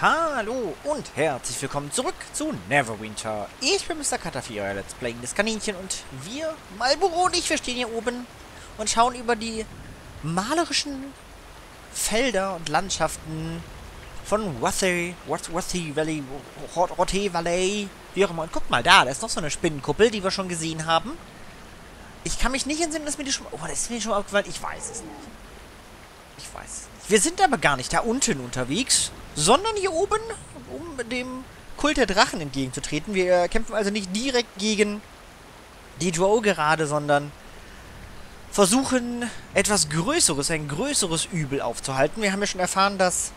Hallo und herzlich willkommen zurück zu Neverwinter. Ich bin Mr. Cutter euer Let's Playing das Kaninchen und wir, Malboro und ich, wir stehen hier oben und schauen über die malerischen Felder und Landschaften von Wathay, Wathay Valley, Rotte Valley, wie auch immer. Und guck mal da, da ist noch so eine Spinnenkuppel, die wir schon gesehen haben. Ich kann mich nicht entsinnen, dass mir die schon... Oh, das ist mir schon aufgefallen. Ich weiß es nicht. Ich weiß es nicht. Wir sind aber gar nicht da unten unterwegs, sondern hier oben, um dem Kult der Drachen entgegenzutreten. Wir kämpfen also nicht direkt gegen die Drow gerade, sondern versuchen etwas Größeres, ein größeres Übel aufzuhalten. Wir haben ja schon erfahren, dass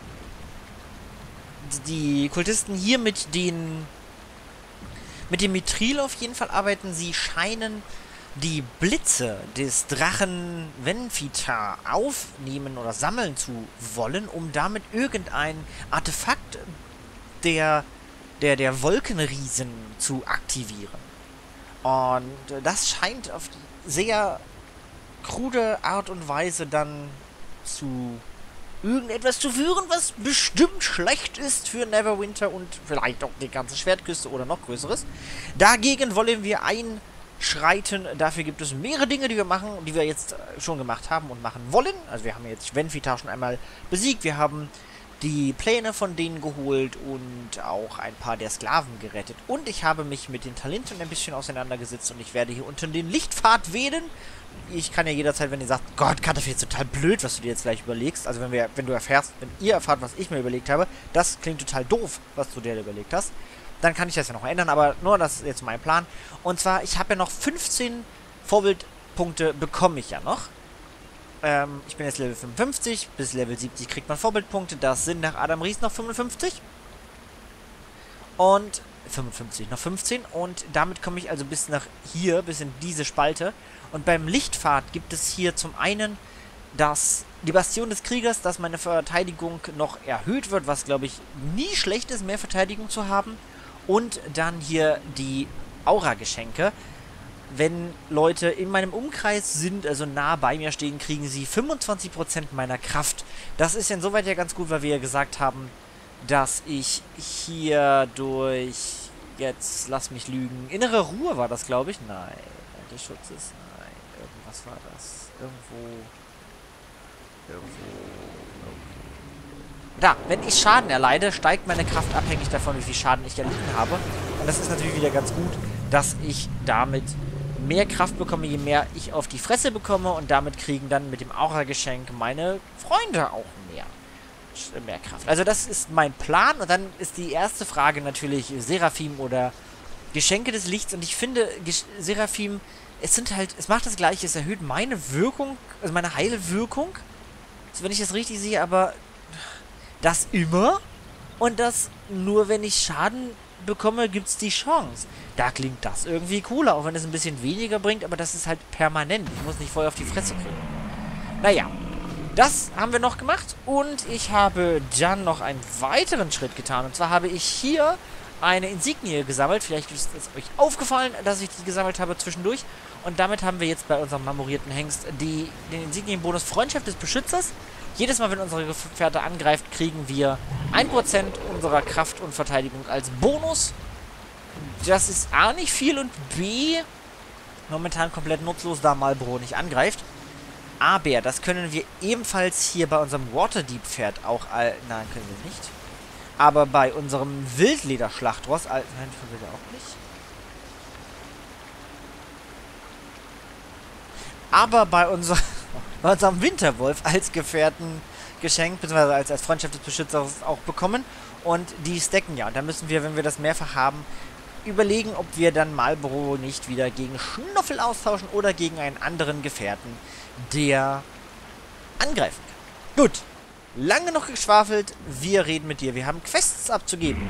die Kultisten hier mit den mit dem Mithril auf jeden Fall arbeiten. Sie scheinen die Blitze des Drachen Venfita aufnehmen oder sammeln zu wollen, um damit irgendein Artefakt der, der, der Wolkenriesen zu aktivieren. Und das scheint auf sehr krude Art und Weise dann zu irgendetwas zu führen, was bestimmt schlecht ist für Neverwinter und vielleicht auch die ganze Schwertküste oder noch größeres. Dagegen wollen wir ein schreiten. Dafür gibt es mehrere Dinge, die wir machen, die wir jetzt äh, schon gemacht haben und machen wollen. Also wir haben jetzt Venfita schon einmal besiegt. Wir haben die Pläne von denen geholt und auch ein paar der Sklaven gerettet. Und ich habe mich mit den Talenten ein bisschen auseinandergesetzt und ich werde hier unten den Lichtpfad wählen. Ich kann ja jederzeit, wenn ihr sagt, Gott, Katafee ist total blöd, was du dir jetzt gleich überlegst. Also wenn wir, wenn du erfährst, wenn ihr erfahrt, was ich mir überlegt habe, das klingt total doof, was du dir überlegt hast dann kann ich das ja noch ändern, aber nur das ist jetzt mein Plan. Und zwar, ich habe ja noch 15 Vorbildpunkte bekomme ich ja noch. Ähm, ich bin jetzt Level 55, bis Level 70 kriegt man Vorbildpunkte, das sind nach Adam Ries noch 55. Und 55, noch 15 und damit komme ich also bis nach hier, bis in diese Spalte. Und beim Lichtpfad gibt es hier zum einen das die Bastion des Kriegers, dass meine Verteidigung noch erhöht wird, was glaube ich nie schlecht ist, mehr Verteidigung zu haben. Und dann hier die Aura-Geschenke. Wenn Leute in meinem Umkreis sind, also nah bei mir stehen, kriegen sie 25% meiner Kraft. Das ist insoweit ja ganz gut, weil wir ja gesagt haben, dass ich hier durch, jetzt lass mich lügen, innere Ruhe war das, glaube ich. Nein, der Schutz ist, nein, irgendwas war das. Irgendwo, irgendwo, da, wenn ich Schaden erleide, steigt meine Kraft abhängig davon, wie viel Schaden ich erlitten habe. Und das ist natürlich wieder ganz gut, dass ich damit mehr Kraft bekomme, je mehr ich auf die Fresse bekomme. Und damit kriegen dann mit dem Aura-Geschenk meine Freunde auch mehr, mehr Kraft. Also das ist mein Plan. Und dann ist die erste Frage natürlich Seraphim oder Geschenke des Lichts. Und ich finde, Seraphim, es sind halt, es macht das gleiche, es erhöht meine Wirkung, also meine Heilwirkung. Also wenn ich das richtig sehe, aber das immer und das nur wenn ich Schaden bekomme, gibt es die Chance. Da klingt das irgendwie cooler, auch wenn es ein bisschen weniger bringt, aber das ist halt permanent. Ich muss nicht voll auf die Fresse kriegen. Naja, das haben wir noch gemacht und ich habe dann noch einen weiteren Schritt getan. Und zwar habe ich hier eine Insignie gesammelt. Vielleicht ist es euch aufgefallen, dass ich die gesammelt habe zwischendurch. Und damit haben wir jetzt bei unserem marmorierten Hengst die, den Insignienbonus Freundschaft des Beschützers. Jedes Mal, wenn unsere Gefährte angreift, kriegen wir 1% unserer Kraft und Verteidigung als Bonus. Das ist A nicht viel und B momentan komplett nutzlos, da Malbro nicht angreift. Aber das können wir ebenfalls hier bei unserem Waterdeep-Pferd auch... Nein, können wir nicht. Aber bei unserem Wildlederschlachtross... Nein, können wir auch nicht. Aber bei unserem bei unserem Winterwolf als Gefährten geschenkt, beziehungsweise als, als Freundschaft des Beschützers auch bekommen. Und die stacken ja. Und da müssen wir, wenn wir das mehrfach haben, überlegen, ob wir dann Marlboro nicht wieder gegen Schnuffel austauschen oder gegen einen anderen Gefährten, der angreifen kann. Gut. Lange noch geschwafelt. Wir reden mit dir. Wir haben Quests abzugeben.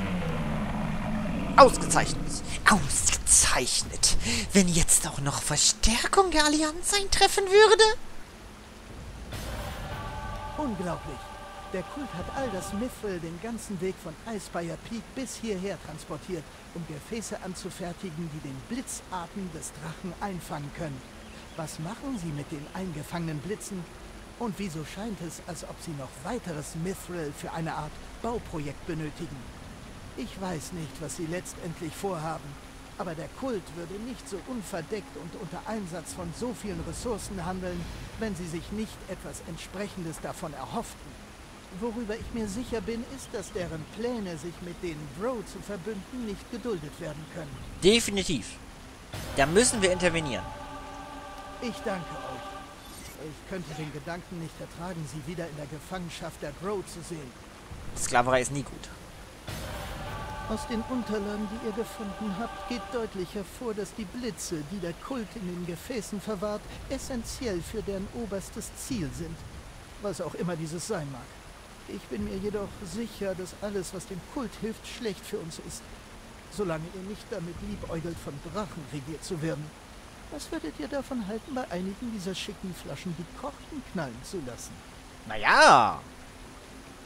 Ausgezeichnet. Ausgezeichnet. Wenn jetzt auch noch Verstärkung der Allianz eintreffen würde? Unglaublich. Der Kult hat all das Mithril den ganzen Weg von Icefire Peak bis hierher transportiert, um Gefäße anzufertigen, die den Blitzatem des Drachen einfangen können. Was machen sie mit den eingefangenen Blitzen? Und wieso scheint es, als ob sie noch weiteres Mithril für eine Art Bauprojekt benötigen? Ich weiß nicht, was sie letztendlich vorhaben, aber der Kult würde nicht so unverdeckt und unter Einsatz von so vielen Ressourcen handeln, wenn sie sich nicht etwas Entsprechendes davon erhofften. Worüber ich mir sicher bin, ist, dass deren Pläne, sich mit den Drow zu verbünden, nicht geduldet werden können. Definitiv. Da müssen wir intervenieren. Ich danke euch. Ich könnte den Gedanken nicht ertragen, sie wieder in der Gefangenschaft der Drow zu sehen. Sklaverei ist nie gut. Aus den Unterlagen, die ihr gefunden habt, geht deutlich hervor, dass die Blitze, die der Kult in den Gefäßen verwahrt, essentiell für deren oberstes Ziel sind. Was auch immer dieses sein mag. Ich bin mir jedoch sicher, dass alles, was dem Kult hilft, schlecht für uns ist. Solange ihr nicht damit liebäugelt, von Drachen regiert zu werden. Was würdet ihr davon halten, bei einigen dieser schicken Flaschen die Korken knallen zu lassen? Naja.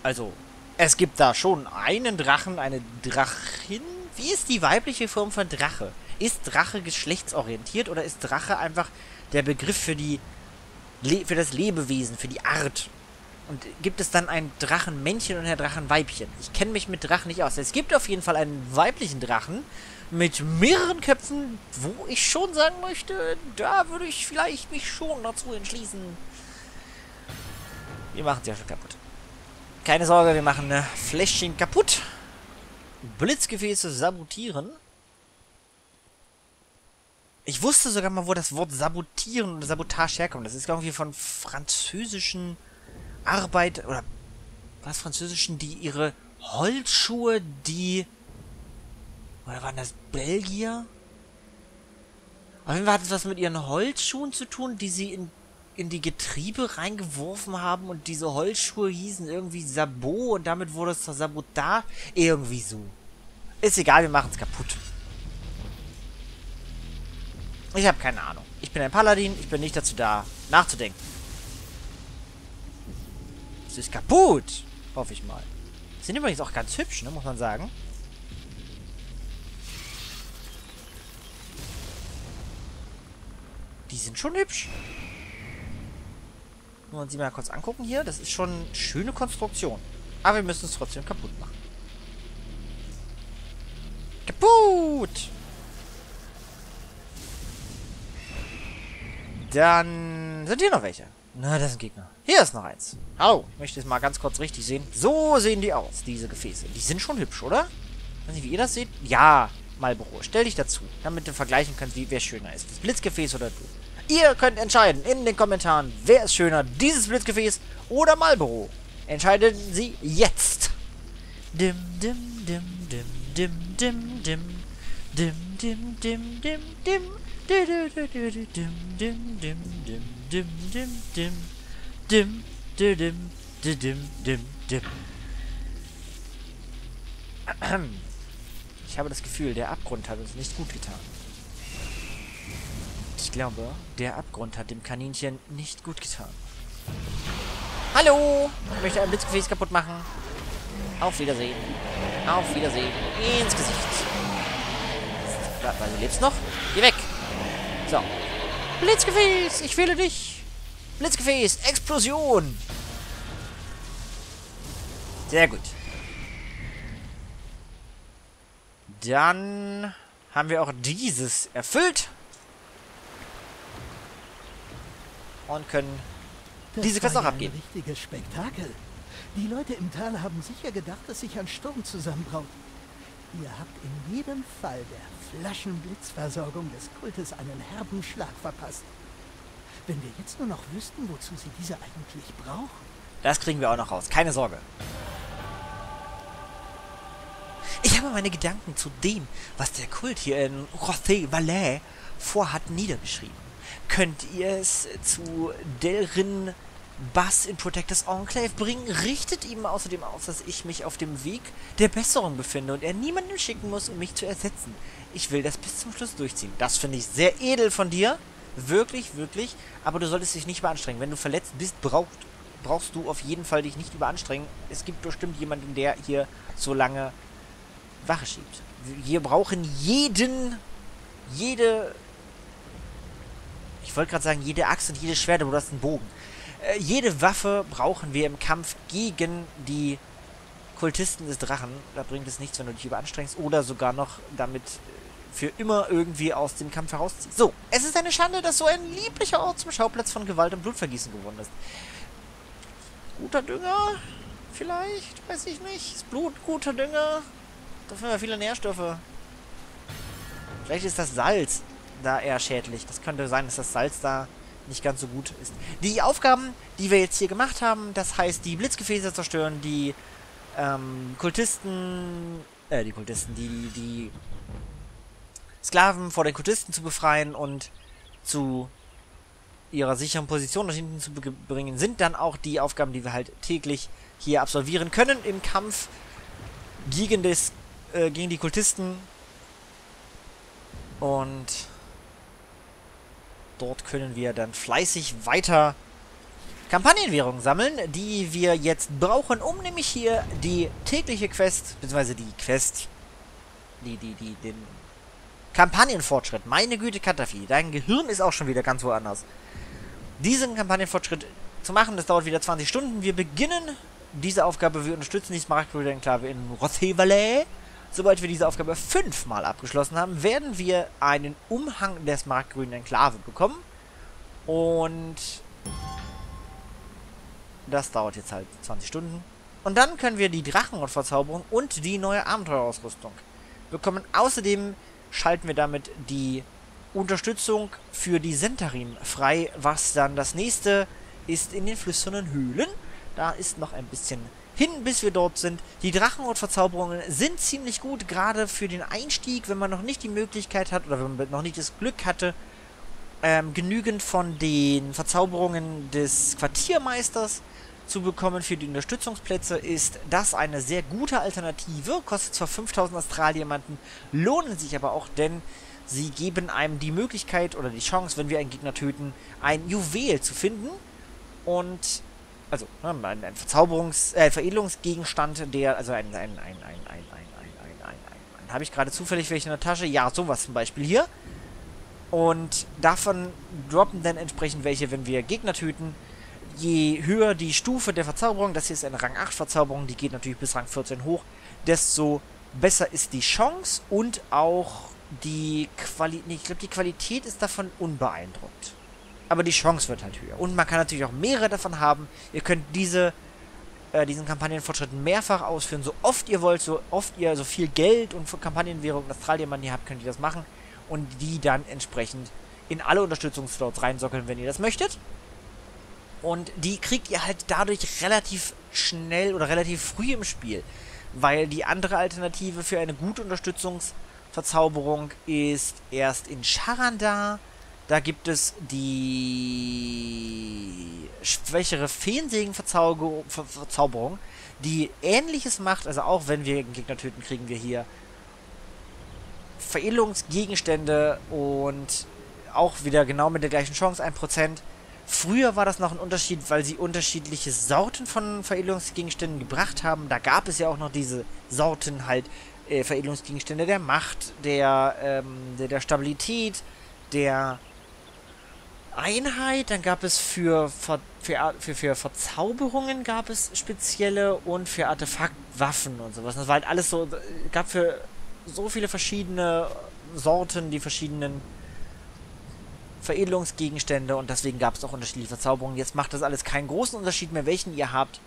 Also, es gibt da schon einen Drachen, eine Drachin. Wie ist die weibliche Form von Drache? Ist Drache geschlechtsorientiert oder ist Drache einfach der Begriff für die Le für das Lebewesen, für die Art? Und gibt es dann ein Drachenmännchen und ein Drachenweibchen? Ich kenne mich mit Drachen nicht aus. Es gibt auf jeden Fall einen weiblichen Drachen mit mehreren Köpfen, wo ich schon sagen möchte, da würde ich vielleicht mich schon dazu entschließen. Wir machen es ja schon kaputt. Keine Sorge, wir machen eine Fläschchen kaputt. Blitzgefäße sabotieren. Ich wusste sogar mal, wo das Wort sabotieren oder Sabotage herkommt. Das ist irgendwie von französischen Arbeit oder was französischen, die ihre Holzschuhe, die oder waren das Belgier? Auf jeden Fall hat es was mit ihren Holzschuhen zu tun, die sie in, in die Getriebe reingeworfen haben und diese Holzschuhe hießen irgendwie Sabot und damit wurde es zur Sabotage. Irgendwie so. Ist egal, wir machen es kaputt. Ich habe keine Ahnung. Ich bin ein Paladin, ich bin nicht dazu da, nachzudenken. Es ist kaputt. Hoffe ich mal. Sind übrigens auch ganz hübsch, ne, muss man sagen. Die sind schon hübsch. Wir uns die mal kurz angucken hier, das ist schon eine schöne Konstruktion. Aber wir müssen es trotzdem kaputt machen. Kaputt! Dann sind hier noch welche. Na, das sind Gegner. Hier ist noch eins. Hallo, ich möchte es mal ganz kurz richtig sehen. So sehen die aus, diese Gefäße. Die sind schon hübsch, oder? Weiß nicht, wie ihr das seht. Ja, Marlboro, stell dich dazu, damit du vergleichen kannst, wie wer schöner ist. Das Blitzgefäß oder du. Ihr könnt entscheiden in den Kommentaren, wer ist schöner, dieses Blitzgefäß oder Marlboro. Entscheiden sie jetzt. Dim, dim, dim, dim, dim, dim, dim. Dim, dim, dim, dim, dim. Dim, dim, dim, dim, dim, dim, dim. Dim, dim, dim, dim, dim, dim. Ich habe das Gefühl, der Abgrund hat uns nicht gut getan. Ich glaube, der Abgrund hat dem Kaninchen nicht gut getan. Hallo! Ich möchte ein Blitzgefäß kaputt machen. Auf Wiedersehen. Auf Wiedersehen. Ins Gesicht. Du lebst noch? Geh weg. So. Blitzgefäß! Ich wähle dich! Blitzgefäß! Explosion! Sehr gut. Dann haben wir auch dieses erfüllt. Und können Das diese Quest auch abgeben. Ein richtiges Spektakel. Die Leute im Tal haben sicher gedacht, dass sich ein Sturm zusammenbraut. Ihr habt in jedem Fall der Flaschenblitzversorgung des Kultes einen herben Schlag verpasst. Wenn wir jetzt nur noch wüssten, wozu sie diese eigentlich brauchen. Das kriegen wir auch noch raus. Keine Sorge. Ich habe meine Gedanken zu dem, was der Kult hier in Rothe Valais vorhat, niedergeschrieben. Könnt ihr es zu Delrin Bass in Protectors Enclave bringen? Richtet ihm außerdem aus, dass ich mich auf dem Weg der Besserung befinde und er niemanden schicken muss, um mich zu ersetzen. Ich will das bis zum Schluss durchziehen. Das finde ich sehr edel von dir. Wirklich, wirklich. Aber du solltest dich nicht überanstrengen. Wenn du verletzt bist, braucht, brauchst du auf jeden Fall dich nicht überanstrengen. Es gibt bestimmt jemanden, der hier so lange Wache schiebt. Wir brauchen jeden, jede, ich wollte gerade sagen, jede Axt und jede Schwerte, aber du hast einen Bogen. Äh, jede Waffe brauchen wir im Kampf gegen die Kultisten des Drachen. Da bringt es nichts, wenn du dich überanstrengst oder sogar noch damit für immer irgendwie aus dem Kampf herausziehst. So, es ist eine Schande, dass so ein lieblicher Ort zum Schauplatz von Gewalt und Blutvergießen geworden ist. Guter Dünger? Vielleicht? Weiß ich nicht. Ist Blut guter Dünger? Dafür haben wir viele Nährstoffe. Vielleicht ist das Salz da eher schädlich. Das könnte sein, dass das Salz da nicht ganz so gut ist. Die Aufgaben, die wir jetzt hier gemacht haben, das heißt, die Blitzgefäße zerstören, die ähm, Kultisten, äh, die Kultisten, die, die Sklaven vor den Kultisten zu befreien und zu ihrer sicheren Position nach hinten zu bringen, sind dann auch die Aufgaben, die wir halt täglich hier absolvieren können im Kampf gegen, des, äh, gegen die Kultisten. Und dort können wir dann fleißig weiter Kampagnenwährung sammeln, die wir jetzt brauchen, um nämlich hier die tägliche Quest, beziehungsweise die Quest, die, die, die, den Kampagnenfortschritt. Meine Güte, Katafi, dein Gehirn ist auch schon wieder ganz woanders. Diesen Kampagnenfortschritt zu machen, das dauert wieder 20 Stunden. Wir beginnen diese Aufgabe, wir unterstützen die Smaragd-Enklave in Rothevale. Sobald wir diese Aufgabe fünfmal abgeschlossen haben, werden wir einen Umhang der Smaragdgrünen Enklave bekommen. Und das dauert jetzt halt 20 Stunden. Und dann können wir die Drachenrot-Verzauberung und die neue Abenteuerausrüstung bekommen. Außerdem schalten wir damit die Unterstützung für die Sentarin frei, was dann das nächste ist in den flüsternden Höhlen. Da ist noch ein bisschen hin, bis wir dort sind. Die Drachenrot-Verzauberungen sind ziemlich gut, gerade für den Einstieg, wenn man noch nicht die Möglichkeit hat oder wenn man noch nicht das Glück hatte, ähm, genügend von den Verzauberungen des Quartiermeisters zu bekommen für die Unterstützungsplätze, ist das eine sehr gute Alternative. Kostet zwar 5000 Astraldiamanten, lohnen sich aber auch, denn sie geben einem die Möglichkeit oder die Chance, wenn wir einen Gegner töten, ein Juwel zu finden. Und, also, ne, ein, ein Verzauberungs-, äh, Veredelungsgegenstand, der, also ein, ein, ein, ein, ein, ein, ein, ein, ein, ein, ein, habe ich gerade zufällig welche in der Tasche? Ja, sowas zum Beispiel hier. Und davon droppen dann entsprechend welche, wenn wir Gegner töten je höher die Stufe der Verzauberung, das hier ist eine Rang 8 Verzauberung, die geht natürlich bis Rang 14 hoch, desto besser ist die Chance und auch die Qualität, nee, ich glaube die Qualität ist davon unbeeindruckt. Aber die Chance wird halt höher. Und man kann natürlich auch mehrere davon haben. Ihr könnt diese, äh, diesen Kampagnenfortschritt mehrfach ausführen, so oft ihr wollt, so oft ihr so viel Geld und Kampagnenwährung und Astraldiamanten habt, könnt ihr das machen. Und die dann entsprechend in alle Unterstützungsslots reinsockeln, wenn ihr das möchtet. Und die kriegt ihr halt dadurch relativ schnell oder relativ früh im Spiel. Weil die andere Alternative für eine gute Unterstützungsverzauberung ist erst in Charanda. Da gibt es die schwächere Feensägen-Verzauberung, die ähnliches macht. Also auch wenn wir einen Gegner töten, kriegen wir hier Veredelungsgegenstände und auch wieder genau mit der gleichen Chance, 1%. Früher war das noch ein Unterschied, weil sie unterschiedliche Sorten von Veredelungsgegenständen gebracht haben. Da gab es ja auch noch diese Sorten halt äh, Veredelungsgegenstände der Macht, der, ähm, der, der Stabilität, der Einheit. Dann gab es für, für, für, für Verzauberungen gab es spezielle und für Artefaktwaffen und sowas. Das war halt alles so, gab für so viele verschiedene Sorten die verschiedenen Veredelungsgegenstände und deswegen gab es auch unterschiedliche Verzauberungen. Jetzt macht das alles keinen großen Unterschied mehr, welchen ihr habt.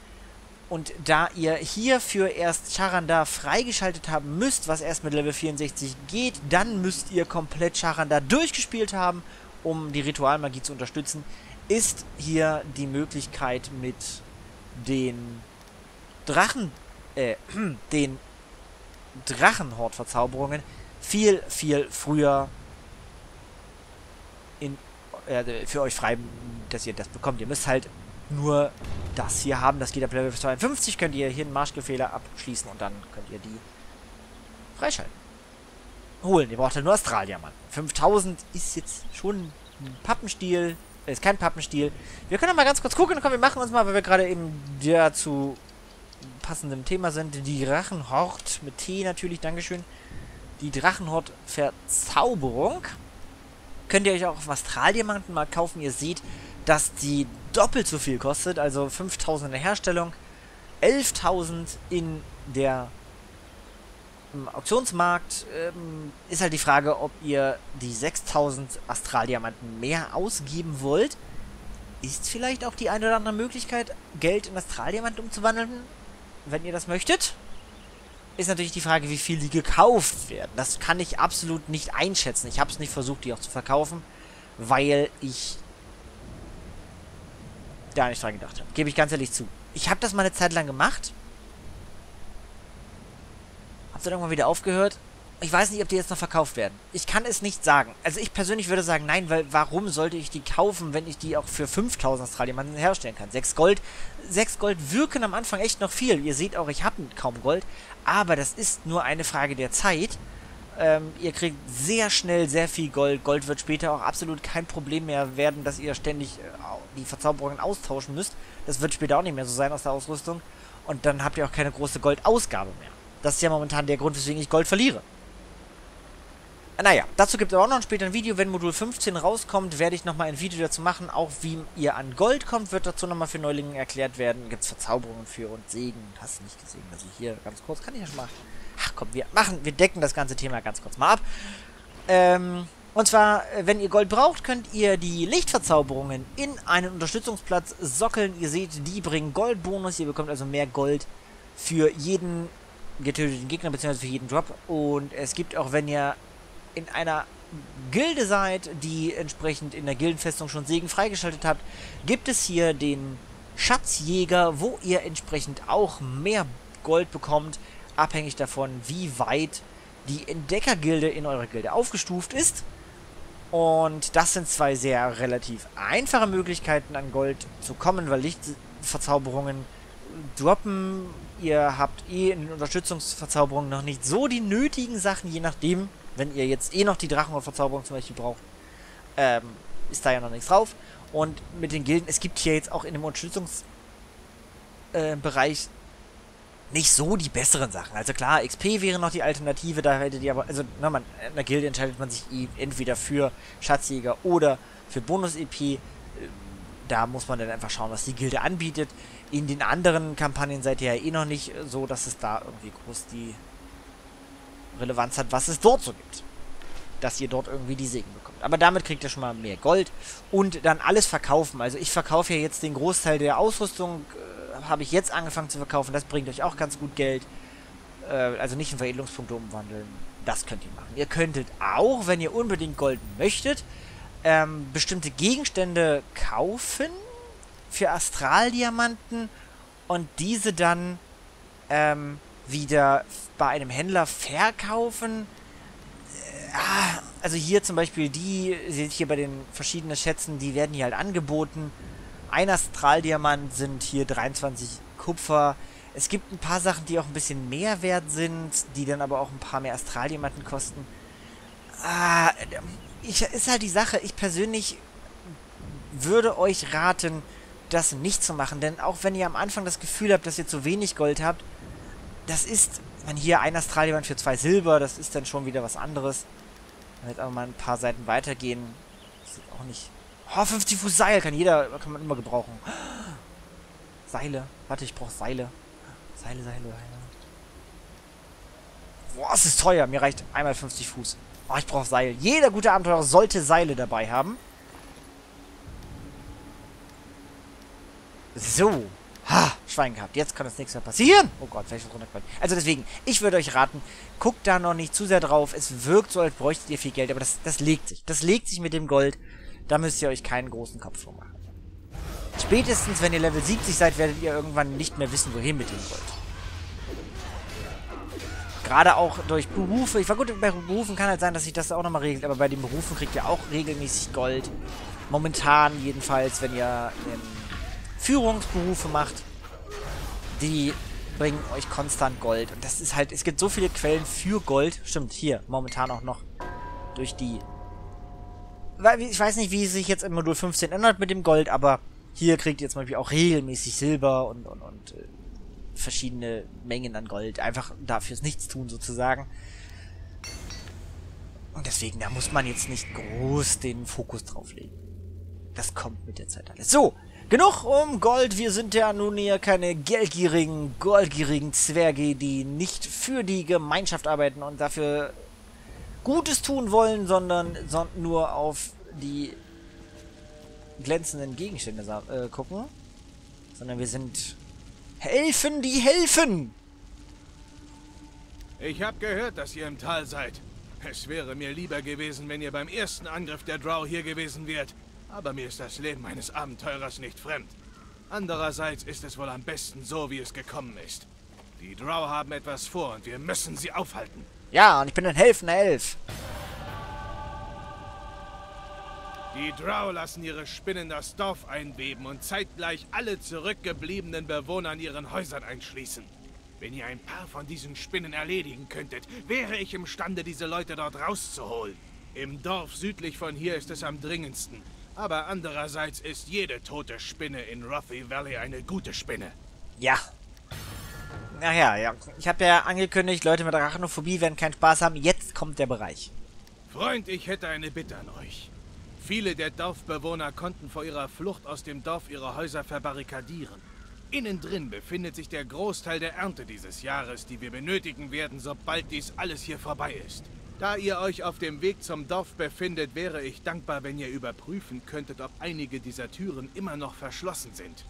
Und da ihr hierfür erst Charanda freigeschaltet haben müsst, was erst mit Level 64 geht, dann müsst ihr komplett Charanda durchgespielt haben, um die Ritualmagie zu unterstützen, ist hier die Möglichkeit mit den Drachen, äh, den Drachenhort-Verzauberungen viel, viel früher in, äh, für euch frei, dass ihr das bekommt. Ihr müsst halt nur das hier haben. Das geht ab Level 52. Könnt ihr hier einen Marschgefehler abschließen und dann könnt ihr die freischalten. Holen. Ihr braucht halt nur Astraldiamanten. 5000 ist jetzt schon ein Pappenstiel. Äh, ist kein Pappenstiel. Wir können mal ganz kurz gucken. Komm, wir machen uns mal, weil wir gerade eben dazu passendem Thema sind. Die Drachenhort mit T natürlich. Dankeschön. Die Drachenhort-Verzauberung könnt ihr euch auch auf Astraldiamanten mal kaufen. Ihr seht, dass die doppelt so viel kostet, also 5000 in der Herstellung, 11.000 in der im Auktionsmarkt ähm, ist halt die Frage, ob ihr die 6000 Astraldiamanten mehr ausgeben wollt. Ist vielleicht auch die eine oder andere Möglichkeit, Geld in Astraldiamanten umzuwandeln, wenn ihr das möchtet. Ist natürlich die Frage, wie viel die gekauft werden. Das kann ich absolut nicht einschätzen. Ich habe es nicht versucht, die auch zu verkaufen, weil ich da nicht dran gedacht habe. Gebe ich ganz ehrlich zu. Ich habe das mal eine Zeit lang gemacht Hab's dann irgendwann wieder aufgehört. Ich weiß nicht, ob die jetzt noch verkauft werden. Ich kann es nicht sagen. Also ich persönlich würde sagen, nein, weil warum sollte ich die kaufen, wenn ich die auch für 5000 Australienmann herstellen kann? 6 Gold. 6 Gold wirken am Anfang echt noch viel. Ihr seht auch, ich habe kaum Gold. Aber das ist nur eine Frage der Zeit. Ähm, ihr kriegt sehr schnell sehr viel Gold. Gold wird später auch absolut kein Problem mehr werden, dass ihr ständig äh, die Verzauberungen austauschen müsst. Das wird später auch nicht mehr so sein aus der Ausrüstung. Und dann habt ihr auch keine große Goldausgabe mehr. Das ist ja momentan der Grund, weswegen ich Gold verliere. Naja, dazu gibt es auch noch später ein Video. Wenn Modul 15 rauskommt, werde ich nochmal ein Video dazu machen. Auch wie ihr an Gold kommt, wird dazu nochmal für Neulinge erklärt werden. Gibt es Verzauberungen für und Segen. Hast du nicht gesehen? Also hier ganz kurz, kann ich ja schon mal... Ach komm, wir machen, wir decken das ganze Thema ganz kurz mal ab. Ähm, und zwar, wenn ihr Gold braucht, könnt ihr die Lichtverzauberungen in einen Unterstützungsplatz sockeln. Ihr seht, die bringen Goldbonus. Ihr bekommt also mehr Gold für jeden getöteten Gegner, beziehungsweise für jeden Drop. Und es gibt auch, wenn ihr in einer Gilde seid, die entsprechend in der Gildenfestung schon Segen freigeschaltet habt, gibt es hier den Schatzjäger, wo ihr entsprechend auch mehr Gold bekommt, abhängig davon, wie weit die Entdeckergilde in eurer Gilde aufgestuft ist. Und das sind zwei sehr relativ einfache Möglichkeiten an Gold zu kommen, weil Lichtverzauberungen droppen ihr habt eh in den Unterstützungsverzauberungen noch nicht so die nötigen Sachen, je nachdem, wenn ihr jetzt eh noch die Drachenverzauberung zum Beispiel braucht, ähm, ist da ja noch nichts drauf. Und mit den Gilden, es gibt hier jetzt auch in dem Unterstützungsbereich äh, nicht so die besseren Sachen. Also klar, XP wäre noch die Alternative, da hättet ihr aber, also na, man, in der Gilde entscheidet man sich eh entweder für Schatzjäger oder für Bonus-EP da muss man dann einfach schauen, was die Gilde anbietet. In den anderen Kampagnen seid ihr ja eh noch nicht so, dass es da irgendwie groß die Relevanz hat, was es dort so gibt. Dass ihr dort irgendwie die Segen bekommt. Aber damit kriegt ihr schon mal mehr Gold. Und dann alles verkaufen. Also ich verkaufe ja jetzt den Großteil der Ausrüstung, äh, habe ich jetzt angefangen zu verkaufen. Das bringt euch auch ganz gut Geld. Äh, also nicht in Veredelungspunkte umwandeln. Das könnt ihr machen. Ihr könntet auch, wenn ihr unbedingt Gold möchtet, ähm, bestimmte Gegenstände kaufen für Astraldiamanten und diese dann ähm, wieder bei einem Händler verkaufen. Äh, also hier zum Beispiel die, seht hier bei den verschiedenen Schätzen, die werden hier halt angeboten. Ein Astraldiamant sind hier 23 Kupfer. Es gibt ein paar Sachen, die auch ein bisschen mehr wert sind, die dann aber auch ein paar mehr Astraldiamanten kosten. Ah, ich, ist halt die Sache, ich persönlich würde euch raten, das nicht zu machen. Denn auch wenn ihr am Anfang das Gefühl habt, dass ihr zu wenig Gold habt, das ist, man hier ein Astralian für zwei Silber, das ist dann schon wieder was anderes. Jetzt aber mal ein paar Seiten weitergehen. Das ist auch nicht... Oh, 50 Fuß Seil kann jeder, kann man immer gebrauchen. Seile. Warte, ich brauche Seile. Seile, Seile, Seile. Boah, es ist teuer. Mir reicht einmal 50 Fuß. Oh, ich brauche Seil. Jeder gute Abenteurer sollte Seile dabei haben. So. Ha, Schwein gehabt. Jetzt kann das nichts mehr passieren. Oh Gott, vielleicht runtergefallen. Also deswegen, ich würde euch raten, guckt da noch nicht zu sehr drauf. Es wirkt so, als bräuchtet ihr viel Geld, aber das, das legt sich. Das legt sich mit dem Gold. Da müsst ihr euch keinen großen Kopf drum machen. Spätestens, wenn ihr Level 70 seid, werdet ihr irgendwann nicht mehr wissen, wohin mit dem Gold. Gerade auch durch Berufe. Ich war gut, bei Berufen kann halt sein, dass sich das auch nochmal regelt, aber bei den Berufen kriegt ihr auch regelmäßig Gold. Momentan jedenfalls, wenn ihr ähm, Führungsberufe macht, die bringen euch konstant Gold. Und das ist halt, es gibt so viele Quellen für Gold. Stimmt, hier, momentan auch noch durch die... Ich weiß nicht, wie es sich jetzt im Modul 15 ändert mit dem Gold, aber hier kriegt ihr zum Beispiel auch regelmäßig Silber und, und, und äh, verschiedene Mengen an Gold. Einfach dafür nichts tun sozusagen. Und deswegen, da muss man jetzt nicht groß den Fokus drauf legen. Das kommt mit der Zeit alles. So, Genug um Gold. Wir sind ja nun hier keine geldgierigen, goldgierigen Zwerge, die nicht für die Gemeinschaft arbeiten und dafür Gutes tun wollen, sondern, nur auf die glänzenden Gegenstände äh, gucken. Sondern wir sind Helfen, die helfen! Ich habe gehört, dass ihr im Tal seid. Es wäre mir lieber gewesen, wenn ihr beim ersten Angriff der Drow hier gewesen wärt. Aber mir ist das Leben eines Abenteurers nicht fremd. Andererseits ist es wohl am besten so, wie es gekommen ist. Die Drow haben etwas vor und wir müssen sie aufhalten. Ja, und ich bin ein helfender Elf. Die Drow lassen ihre Spinnen das Dorf einweben und zeitgleich alle zurückgebliebenen Bewohner in ihren Häusern einschließen. Wenn ihr ein paar von diesen Spinnen erledigen könntet, wäre ich imstande, diese Leute dort rauszuholen. Im Dorf südlich von hier ist es am dringendsten. Aber andererseits ist jede tote Spinne in Rothy Valley eine gute Spinne. Ja. Naja, ja. Ich habe ja angekündigt, Leute mit Arachnophobie werden keinen Spaß haben. Jetzt kommt der Bereich. Freund, ich hätte eine Bitte an euch. Viele der Dorfbewohner konnten vor ihrer Flucht aus dem Dorf ihre Häuser verbarrikadieren. Innen drin befindet sich der Großteil der Ernte dieses Jahres, die wir benötigen werden, sobald dies alles hier vorbei ist. Da ihr euch auf dem Weg zum Dorf befindet, wäre ich dankbar, wenn ihr überprüfen könntet, ob einige dieser Türen immer noch verschlossen sind.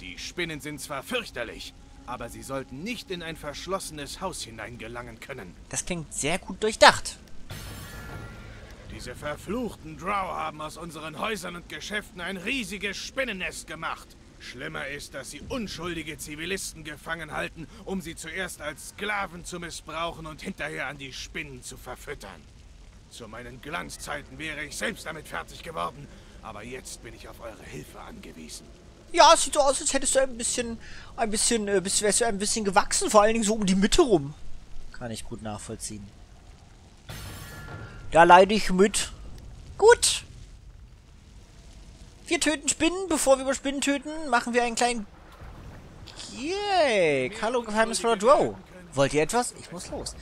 Die Spinnen sind zwar fürchterlich, aber sie sollten nicht in ein verschlossenes Haus hineingelangen können. Das klingt sehr gut durchdacht. Diese verfluchten Drow haben aus unseren Häusern und Geschäften ein riesiges Spinnennest gemacht. Schlimmer ist, dass sie unschuldige Zivilisten gefangen halten, um sie zuerst als Sklaven zu missbrauchen und hinterher an die Spinnen zu verfüttern. Zu meinen Glanzzeiten wäre ich selbst damit fertig geworden, aber jetzt bin ich auf eure Hilfe angewiesen. Ja, es sieht so aus, als hättest du ein bisschen, ein bisschen, äh, bist, wärst du ein bisschen gewachsen, vor allen Dingen so um die Mitte rum. Kann ich gut nachvollziehen. Da leide ich mit. Gut. Wir töten Spinnen. Bevor wir über Spinnen töten, machen wir einen kleinen... Yay! Hallo, geheimnisvoller Drow. Wollt ihr etwas? Ich muss los.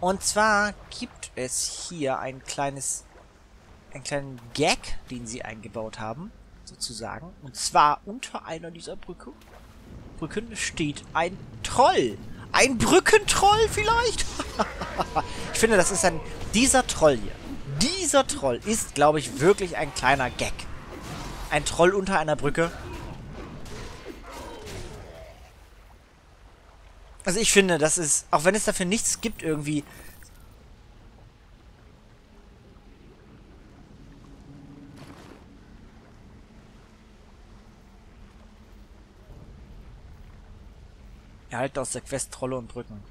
Und zwar gibt es hier ein kleines... einen kleinen Gag, den sie eingebaut haben, sozusagen. Und zwar unter einer dieser Brücke, Brücken steht ein Troll. Ein Brückentroll vielleicht? ich finde, das ist ein... Dieser Troll hier. Dieser Troll ist, glaube ich, wirklich ein kleiner Gag. Ein Troll unter einer Brücke. Also ich finde, das ist, auch wenn es dafür nichts gibt irgendwie... Erhalten aus der Quest Trolle und Brücken.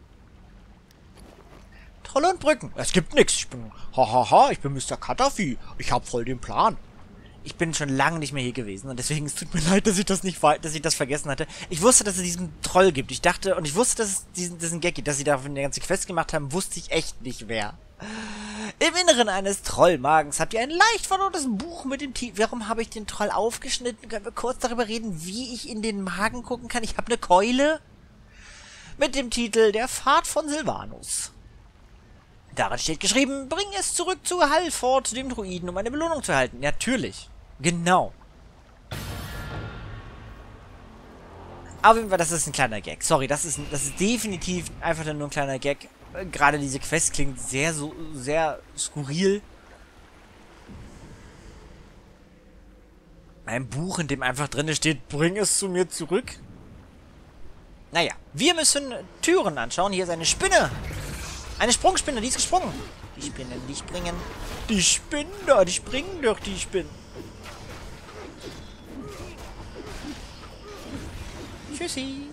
Trolle und Brücken. Es gibt nichts. Ich bin, hahaha, ha, ha, ich bin Mr. Katafi. Ich hab voll den Plan ich bin schon lange nicht mehr hier gewesen und deswegen es tut mir leid, dass ich das nicht dass ich das vergessen hatte. Ich wusste, dass es diesen Troll gibt. Ich dachte und ich wusste, dass es diesen, diesen Gag gibt, dass sie da eine ganze Quest gemacht haben, wusste ich echt nicht wer. Im Inneren eines Trollmagens habt ihr ein leicht verlorenes Buch mit dem Titel. Warum habe ich den Troll aufgeschnitten? Können wir kurz darüber reden, wie ich in den Magen gucken kann? Ich habe eine Keule mit dem Titel Der Pfad von Silvanus. Darin steht geschrieben, bring es zurück zu Halford, dem Druiden, um eine Belohnung zu erhalten. Natürlich. Genau. Auf jeden Fall, das ist ein kleiner Gag. Sorry, das ist, das ist definitiv einfach nur ein kleiner Gag. Gerade diese Quest klingt sehr, so, sehr skurril. Ein Buch, in dem einfach drin steht, bring es zu mir zurück. Naja, wir müssen Türen anschauen. Hier ist eine Spinne. Eine Sprungspinne, die ist gesprungen. Die Spinnen, die springen. Die Spinnen da, die springen doch, die Spinnen. Tschüssi.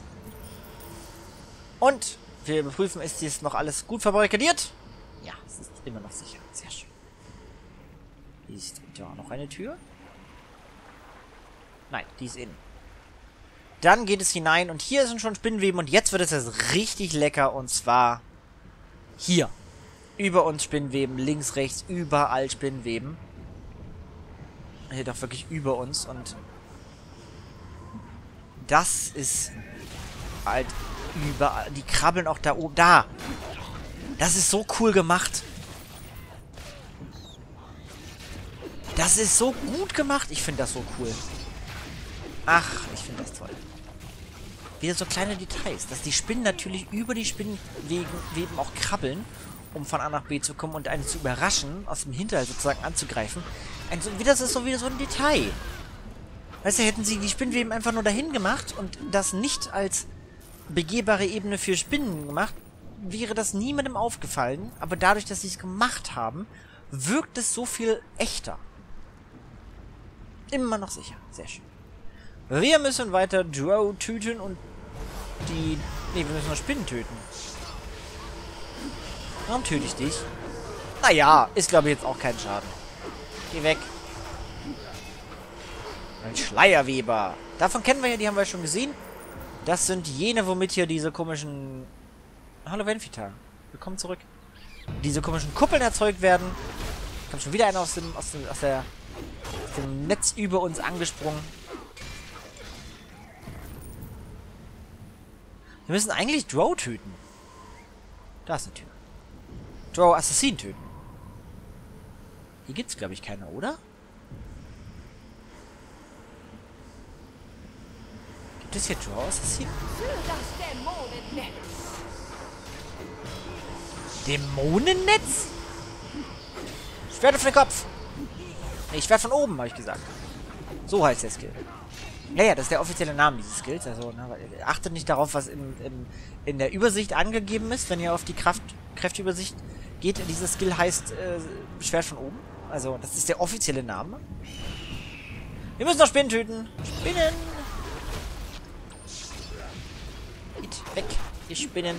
Und wir überprüfen, ist dies noch alles gut verbarrikadiert? Ja, es ist immer noch sicher. Sehr schön. Ist da noch eine Tür? Nein, die ist innen. Dann geht es hinein und hier sind schon Spinnenweben und jetzt wird es jetzt richtig lecker und zwar hier. Über uns Spinnenweben, links, rechts, überall Spinnenweben. Hier doch wirklich über uns und das ist halt überall. Die krabbeln auch da oben. Da! Das ist so cool gemacht. Das ist so gut gemacht. Ich finde das so cool. Ach, ich finde das toll. Wieder so kleine Details, dass die Spinnen natürlich über die Spinnenweben auch krabbeln, um von A nach B zu kommen und einen zu überraschen, aus dem Hinterhalt sozusagen anzugreifen. Ein, so, das ist so wieder so ein Detail. Weißt du, hätten sie die Spinnweben einfach nur dahin gemacht und das nicht als begehbare Ebene für Spinnen gemacht, wäre das niemandem aufgefallen. Aber dadurch, dass sie es gemacht haben, wirkt es so viel echter. Immer noch sicher. Sehr schön. Wir müssen weiter Drow töten und die... Ne, wir müssen noch Spinnen töten. Warum töte ich dich? Naja, ist glaube ich jetzt auch kein Schaden. Geh weg. Ein Schleierweber. Davon kennen wir ja, die haben wir schon gesehen. Das sind jene, womit hier diese komischen... Hallo Venfita. Willkommen zurück. Diese komischen Kuppeln erzeugt werden. Kommt schon wieder einer aus dem, aus dem, aus der, aus dem Netz über uns angesprungen. Wir müssen eigentlich Drow töten. Da ist eine Tür. Drow Assassin töten. Hier gibt's, glaube ich, keiner, oder? Gibt es hier Drow Assassin? Dämonennetz? Schwert auf den Kopf! Ich werde von oben, habe ich gesagt. So heißt der Skill. Ja, ja, das ist der offizielle Name dieses Skills. Also, ne, achtet nicht darauf, was in, in, in der Übersicht angegeben ist, wenn ihr auf die Kraft, Kräfteübersicht geht. Dieses Skill heißt äh, Schwert von oben. Also, das ist der offizielle Name. Wir müssen noch Spinnen töten. Spinnen! Geht weg, ihr Spinnen.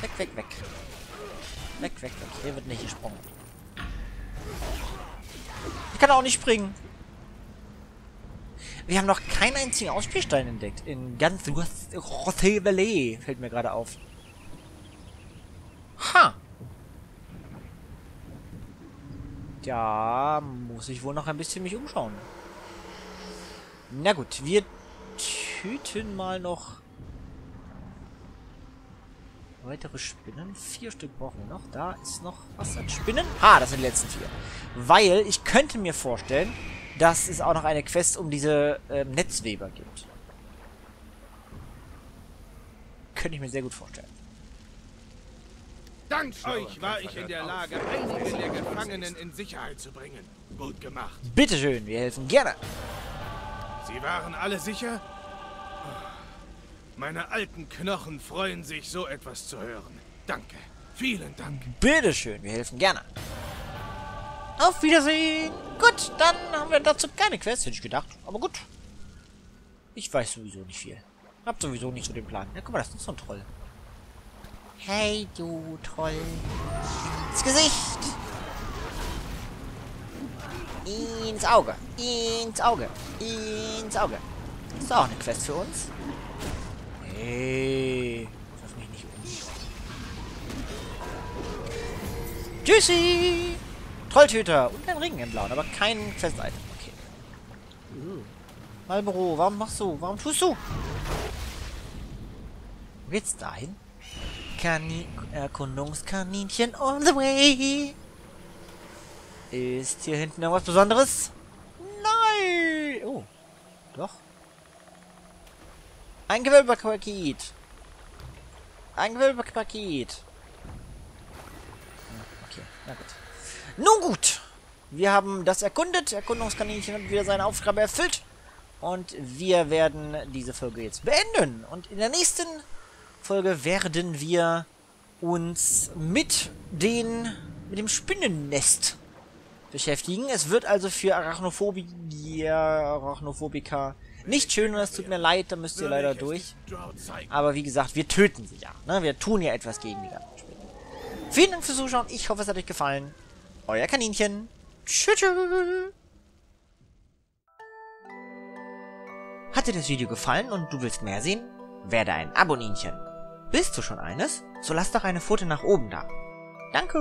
Weg, weg, weg. Weg, weg, weg. Hier wird nicht gesprungen. Ich kann auch nicht springen. Wir haben noch keinen einzigen Ausspielstein entdeckt. In ganz Rosé Valley fällt mir gerade auf. Ha! Ja, muss ich wohl noch ein bisschen mich umschauen. Na gut, wir töten mal noch weitere Spinnen. Vier Stück brauchen wir noch. Da ist noch was an Spinnen. Ah, das sind die letzten vier. Weil ich könnte mir vorstellen, dass es auch noch eine Quest um diese ähm, Netzweber gibt. Könnte ich mir sehr gut vorstellen. Dank euch war ich in der Lage, einige der Gefangenen in Sicherheit zu bringen. Gut gemacht. Bitteschön, wir helfen gerne. Sie waren alle sicher? Meine alten Knochen freuen sich, so etwas zu hören. Danke. Vielen Dank. Bitteschön, wir helfen gerne. Auf Wiedersehen. Gut, dann haben wir dazu keine Quest, hätte ich gedacht. Aber gut. Ich weiß sowieso nicht viel. Hab sowieso nicht so den Plan. Ja, guck mal, das ist so ein Troll. Hey, du Troll. Ins Gesicht. Ins Auge. Ins Auge. Ins Auge. Das ist auch eine Quest für uns. Hey. Lass mich nicht um. Tschüssi. Trolltüter. Und ein Ring im Blauen, aber kein Quest-Item. Okay. Malboro, warum machst du? Warum tust du? Wo geht's dahin? Kani Erkundungskaninchen on the way. Ist hier hinten irgendwas Besonderes? Nein! Oh. Doch. Ein Gewölbepaket. Ein Gewölbepaket. Okay, na gut. Nun gut. Wir haben das erkundet. Erkundungskaninchen hat wieder seine Aufgabe erfüllt. Und wir werden diese Folge jetzt beenden. Und in der nächsten Folge werden wir uns mit den mit dem Spinnennest beschäftigen. Es wird also für Arachnophobie, Arachnophobiker nicht schön und es tut mir leid, da müsst ihr leider durch. Aber wie gesagt, wir töten sie ja. Ne? Wir tun ja etwas gegen die ganzen Spinnen. Vielen Dank fürs Zuschauen. Ich hoffe, es hat euch gefallen. Euer Kaninchen. Tschüss. Hat dir das Video gefallen und du willst mehr sehen? Werde ein Aboninchen. Bist du schon eines? So lass doch eine Pfote nach oben da. Danke.